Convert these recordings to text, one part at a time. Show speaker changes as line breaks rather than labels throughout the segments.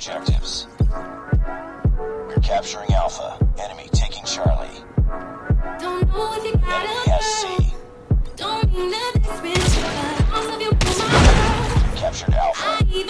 objectives. We're capturing Alpha. Enemy taking Charlie.
Don't know if you got
Enemy SC.
Don't mean.
Captured Alpha.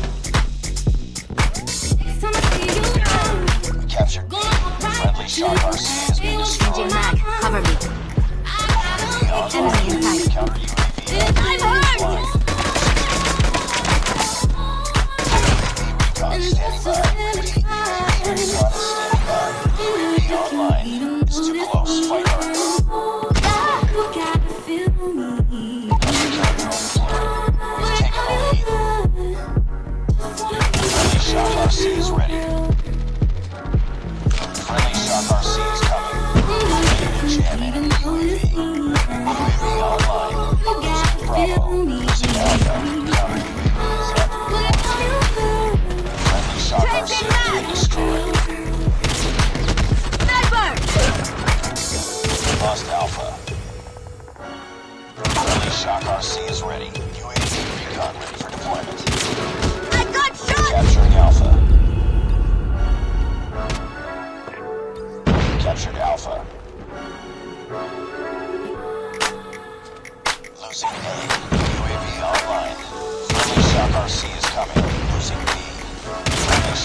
Nothing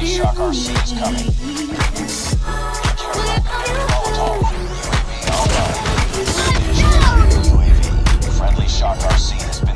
culturally shock our seeds coming. Friendly shock RC has been.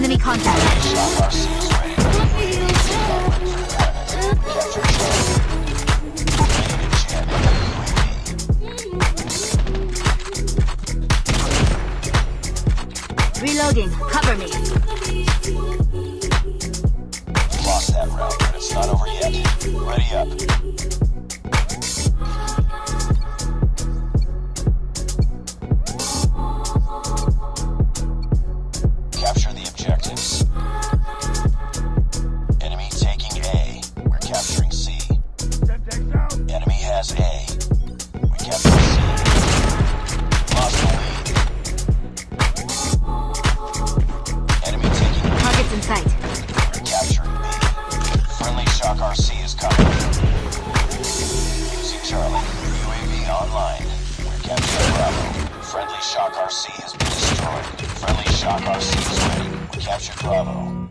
Enemy contact. Reloading. Cover me.
Lost that route, but it's not over yet. Ready up. Has been destroyed. Friendly shock RC is ready. We captured Bravo.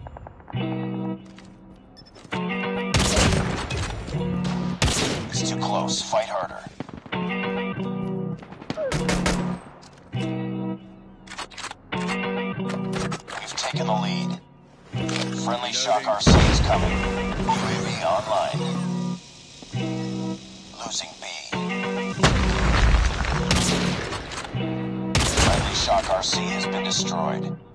It's too close. Fight harder. We've taken the lead. Friendly shock RC is coming. UAV online. Losing Shock RC has been destroyed.